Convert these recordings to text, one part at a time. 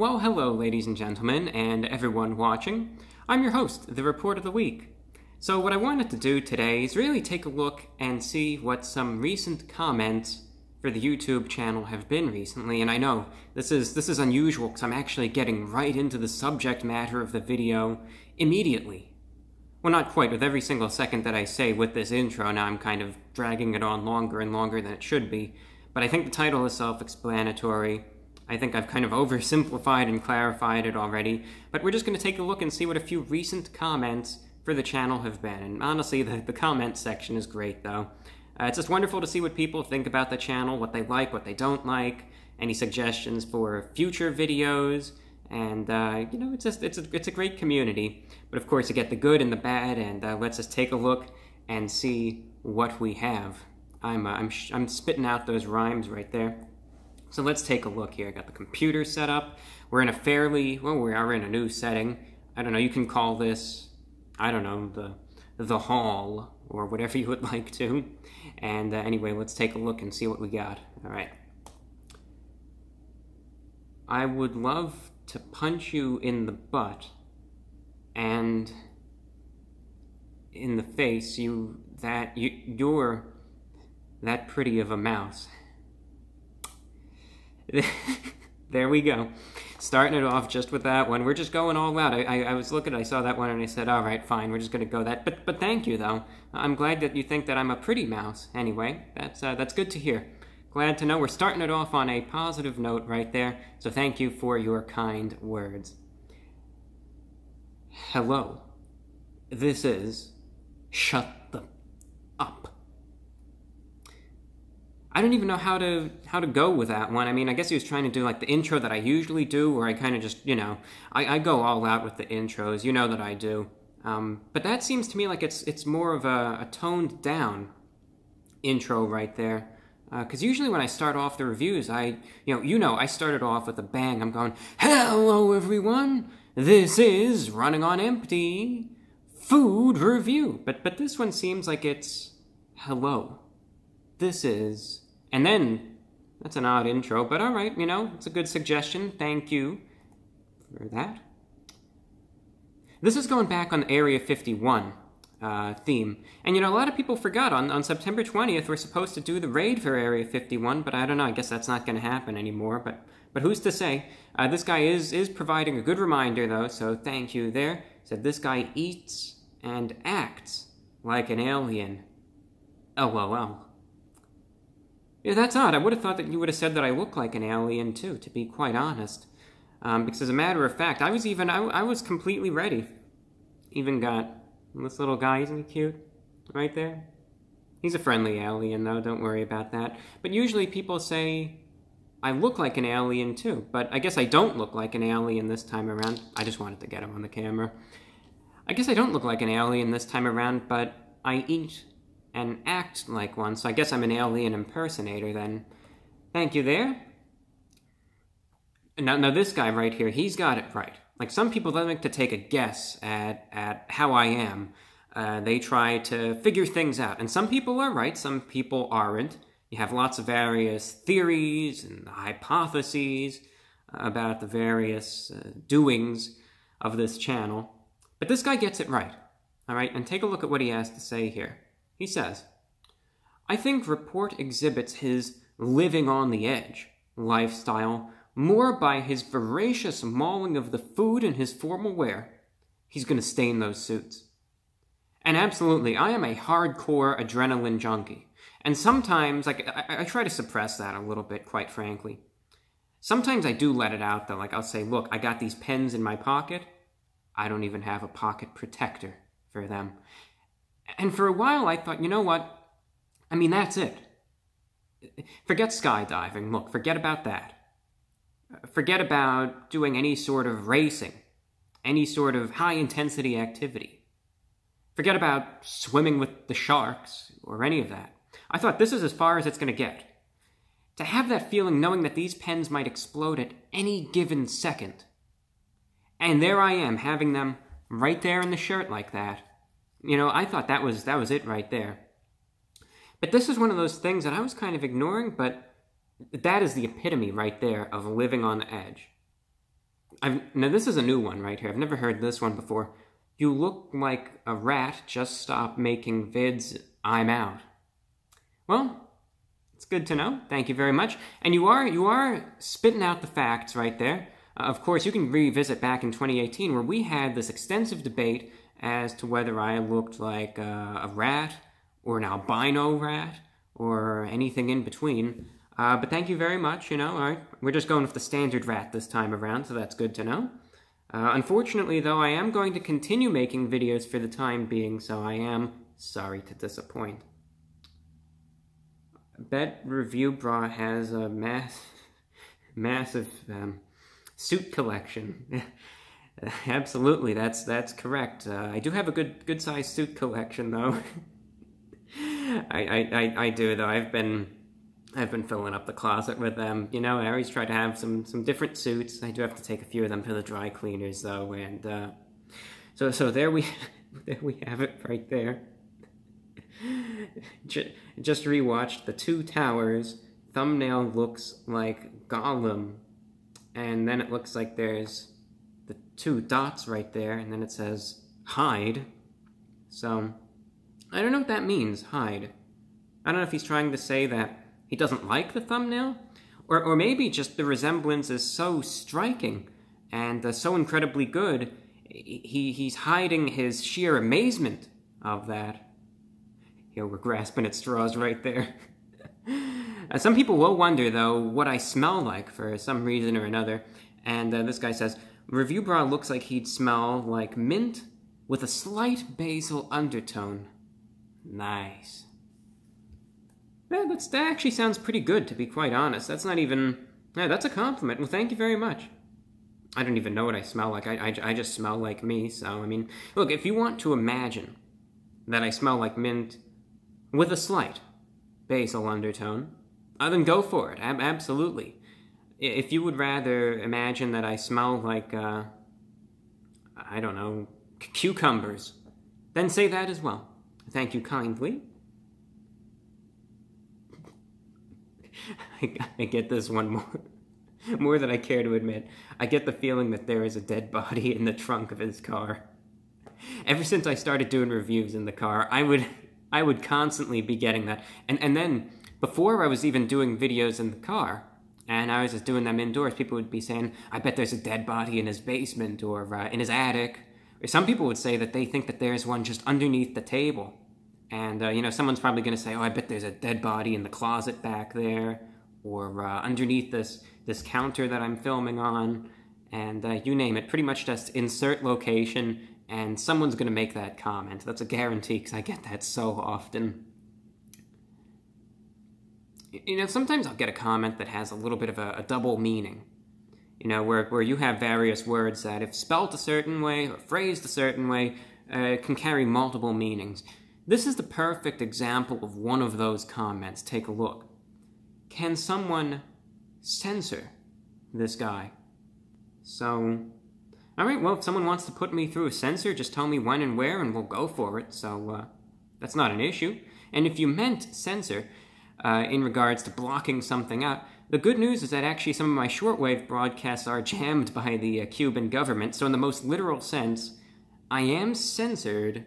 Well, hello, ladies and gentlemen, and everyone watching. I'm your host, the Report of the Week. So, what I wanted to do today is really take a look and see what some recent comments for the YouTube channel have been recently. And I know this is this is unusual because I'm actually getting right into the subject matter of the video immediately. Well, not quite. With every single second that I say with this intro, now I'm kind of dragging it on longer and longer than it should be. But I think the title is self-explanatory. I think I've kind of oversimplified and clarified it already. But we're just going to take a look and see what a few recent comments for the channel have been. And honestly, the, the comment section is great, though. Uh, it's just wonderful to see what people think about the channel, what they like, what they don't like, any suggestions for future videos, and uh, you know, it's just it's a, it's a great community. But of course, you get the good and the bad, and uh, let's just take a look and see what we have. I'm uh, I'm I'm spitting out those rhymes right there. So let's take a look here. I got the computer set up. We're in a fairly well, we are in a new setting. I don't know. You can call this I don't know the the hall or whatever you would like to. And uh, anyway, let's take a look and see what we got. All right. I would love to punch you in the butt and in the face you that you you're that pretty of a mouse. there we go starting it off just with that one. We're just going all out. I, I, I, was looking, I saw that one, and I said, all right, fine, we're just going to go that. But but thank you, though. I'm glad that you think that I'm a pretty mouse. Anyway, that's uh, that's good to hear. Glad to know we're starting it off on a positive note right there. So thank you for your kind words. Hello. This is Shut the Up. I don't even know how to how to go with that one. I mean, I guess he was trying to do like the intro that I usually do, where I kind of just you know I, I go all out with the intros. You know that I do. Um, but that seems to me like it's it's more of a, a toned down intro right there. Because uh, usually when I start off the reviews, I you know you know I started off with a bang. I'm going, "Hello everyone, this is Running on Empty Food Review." But but this one seems like it's hello. This is and then, that's an odd intro, but all right, you know, it's a good suggestion. Thank you for that. This is going back on the Area 51 uh, theme. And, you know, a lot of people forgot on, on September 20th, we're supposed to do the raid for Area 51, but I don't know, I guess that's not going to happen anymore, but, but who's to say? Uh, this guy is, is providing a good reminder, though, so thank you there. Said this guy eats and acts like an alien. LOL. Yeah, that's odd. I would have thought that you would have said that I look like an alien too, to be quite honest. Um, because as a matter of fact, I was even, I, I was completely ready. Even got this little guy, isn't he cute? Right there? He's a friendly alien though, don't worry about that. But usually people say I look like an alien too, but I guess I don't look like an alien this time around. I just wanted to get him on the camera. I guess I don't look like an alien this time around, but I eat and act like one, so I guess I'm an alien impersonator then. Thank you there. Now, now this guy right here, he's got it right. Like some people, like to take a guess at, at how I am. Uh, they try to figure things out. And some people are right, some people aren't. You have lots of various theories and hypotheses about the various uh, doings of this channel. But this guy gets it right. All right, and take a look at what he has to say here. He says, I think Report exhibits his living on the edge lifestyle more by his voracious mauling of the food and his formal wear. He's going to stain those suits. And absolutely, I am a hardcore adrenaline junkie. And sometimes, like, I, I, try to suppress that a little bit, quite frankly. Sometimes I do let it out, though. Like, I'll say, look, I got these pens in my pocket. I don't even have a pocket protector for them. And for a while, I thought, you know what? I mean, that's it. Forget skydiving. Look, forget about that. Forget about doing any sort of racing, any sort of high intensity activity. Forget about swimming with the sharks or any of that. I thought this is as far as it's going to get. To have that feeling knowing that these pens might explode at any given second. And there I am, having them right there in the shirt like that. You know, I thought that was that was it right there. But this is one of those things that I was kind of ignoring, but that is the epitome right there of living on the edge. I've, now this is a new one right here. I've never heard this one before. You look like a rat. Just stop making vids. I'm out. Well, it's good to know. Thank you very much. And you are you are spitting out the facts right there. Uh, of course, you can revisit back in 2018 where we had this extensive debate as to whether I looked like uh, a rat or an albino rat or anything in between. Uh, but thank you very much. You know, we're just going with the standard rat this time around, so that's good to know. Uh, unfortunately, though, I am going to continue making videos for the time being, so I am sorry to disappoint. Bet Reviewbrah has a mass, massive um, suit collection. Absolutely, that's that's correct. Uh, I do have a good good sized suit collection, though. I, I, I do though. I've been I've been filling up the closet with them. You know, I always try to have some some different suits. I do have to take a few of them to the dry cleaners though, and uh, so so there we there we have it right there. Just rewatched the Two Towers. Thumbnail looks like Gollum, and then it looks like there's the two dots right there, and then it says hide. So I don't know what that means, hide. I don't know if he's trying to say that he doesn't like the thumbnail, or, or maybe just the resemblance is so striking and uh, so incredibly good, he, he's hiding his sheer amazement of that. Yo, we're grasping at straws right there. uh, some people will wonder, though, what I smell like for some reason or another. And uh, this guy says, Reviewbrah looks like he'd smell like mint with a slight basil undertone. Nice. Yeah, that's, that actually sounds pretty good, to be quite honest. That's not even... Yeah, that's a compliment. Well, thank you very much. I don't even know what I smell like. I, I, I just smell like me, so, I mean... Look, if you want to imagine that I smell like mint with a slight basil undertone, uh, then go for it. Ab absolutely. If you would rather imagine that I smell like, uh, I don't know, cucumbers, then say that as well. Thank you kindly. I, I get this one more, more than I care to admit. I get the feeling that there is a dead body in the trunk of his car. Ever since I started doing reviews in the car, I would, I would constantly be getting that. And, and then, before I was even doing videos in the car, and I was just doing them indoors, people would be saying, I bet there's a dead body in his basement or uh, in his attic. Or some people would say that they think that there's one just underneath the table. And, uh, you know, someone's probably going to say, oh, I bet there's a dead body in the closet back there, or uh, underneath this, this counter that I'm filming on, and uh, you name it. Pretty much just insert location, and someone's going to make that comment. That's a guarantee, because I get that so often. You know, sometimes I'll get a comment that has a little bit of a, a double meaning. You know, where, where you have various words that, if spelt a certain way or phrased a certain way, uh, can carry multiple meanings. This is the perfect example of one of those comments. Take a look. Can someone censor this guy? So, alright, well, if someone wants to put me through a censor, just tell me when and where and we'll go for it. So, uh, that's not an issue. And if you meant censor uh, in regards to blocking something out, the good news is that actually some of my shortwave broadcasts are jammed by the uh, Cuban government. So, in the most literal sense, I am censored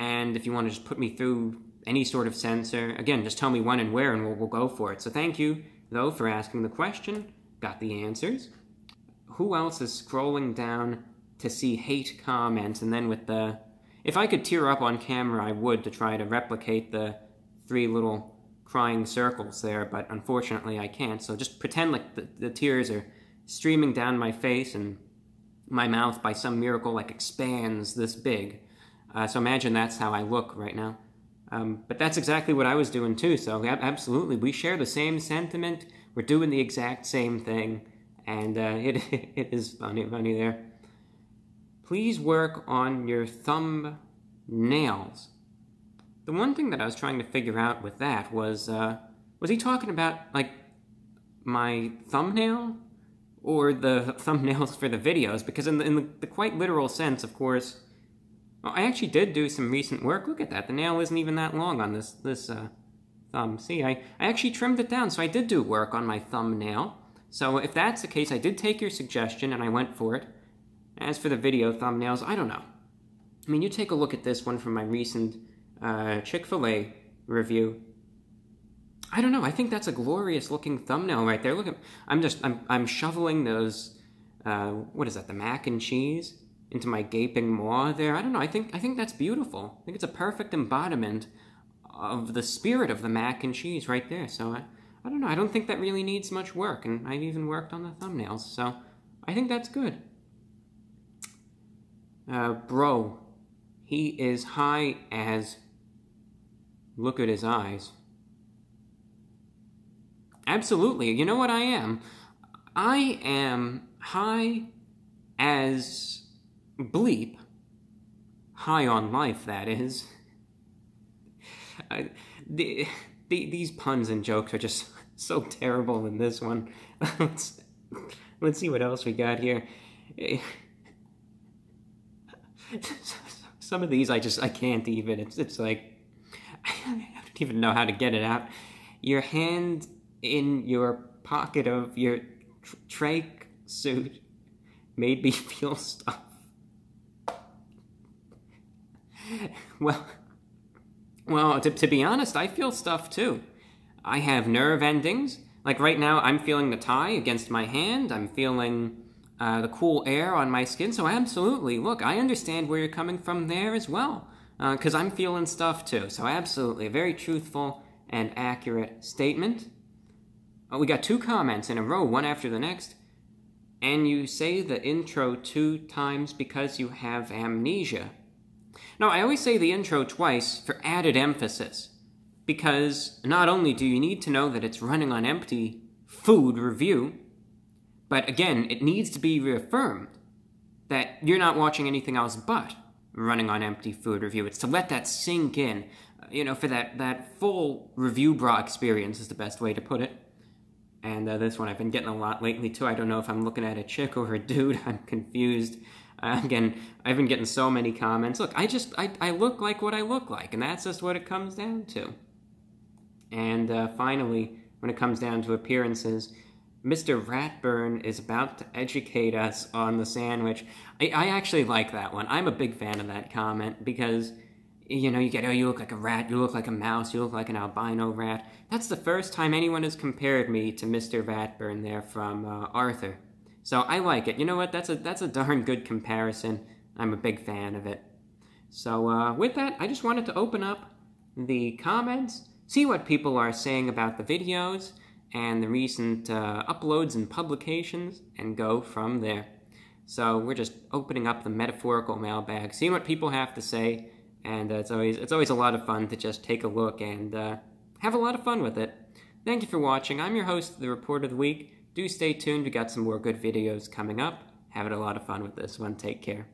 and if you want to just put me through any sort of censor, again, just tell me when and where and we'll, we'll go for it. So thank you, though, for asking the question. Got the answers. Who else is scrolling down to see hate comments and then with the... If I could tear up on camera, I would to try to replicate the three little crying circles there, but unfortunately I can't. So just pretend like the, the tears are streaming down my face and my mouth by some miracle like expands this big. Uh, so imagine that's how I look right now. Um, but that's exactly what I was doing too. So absolutely, we share the same sentiment. We're doing the exact same thing, and uh, it it is funny, funny there. Please work on your thumb nails. The one thing that I was trying to figure out with that was, uh, was he talking about like my thumbnail or the thumbnails for the videos? Because in the, in the, quite literal sense, of course, well, I actually did do some recent work. Look at that. The nail isn't even that long on this this uh, thumb. See, I, I actually trimmed it down, so I did do work on my thumbnail. So if that's the case, I did take your suggestion and I went for it. As for the video thumbnails, I don't know. I mean, you take a look at this one from my recent uh, Chick-fil-A review. I don't know. I think that's a glorious looking thumbnail right there. Look at I'm just I'm I'm shoveling those uh, what is that? The mac and cheese into my gaping maw there. I don't know. I think I think that's beautiful. I think it's a perfect embodiment of the spirit of the mac and cheese right there. So I, I don't know. I don't think that really needs much work, and I've even worked on the thumbnails. So I think that's good. Uh, bro, he is high as. Look at his eyes. Absolutely. You know what I am? I am high as bleep. High on life, that is. I, the, the, these puns and jokes are just so terrible in this one. let's, let's see what else we got here. Some of these I just, I can't even. It's, it's like, I don't even know how to get it out. Your hand in your pocket of your tr trach suit made me feel stuff. well, well, to, to be honest, I feel stuff too. I have nerve endings. Like right now, I'm feeling the tie against my hand. I'm feeling uh, the cool air on my skin. So absolutely, look, I understand where you're coming from there as well. Because uh, I'm feeling stuff too. So absolutely, a very truthful and accurate statement. Oh, we got two comments in a row, one after the next. And you say the intro two times because you have amnesia. Now, I always say the intro twice for added emphasis, because not only do you need to know that it's running on empty food review, but again, it needs to be reaffirmed that you're not watching anything else but running on empty food review. It's to let that sink in, you know, for that, that full Reviewbrah experience is the best way to put it. And uh, this one I've been getting a lot lately too. I don't know if I'm looking at a chick or a dude. I'm confused. Uh, again, I've been getting so many comments. Look, I just, I, I look like what I look like, and that's just what it comes down to. And uh, finally, when it comes down to appearances, Mr. Ratburn is about to educate us on the sandwich. I, I actually like that one. I'm a big fan of that comment because, you know, you get, oh, you look like a rat, you look like a mouse, you look like an albino rat. That's the first time anyone has compared me to Mr. Ratburn there from uh, Arthur. So I like it. You know what? That's a that's a darn good comparison. I'm a big fan of it. So uh, with that, I just wanted to open up the comments, see what people are saying about the videos and the recent uh, uploads and publications, and go from there. So we're just opening up the metaphorical mailbag, seeing what people have to say, and uh, it's always it's always a lot of fun to just take a look and uh, have a lot of fun with it. Thank you for watching. I'm your host, the Report of the Week. Do stay tuned, we got some more good videos coming up. Having a lot of fun with this one. Take care.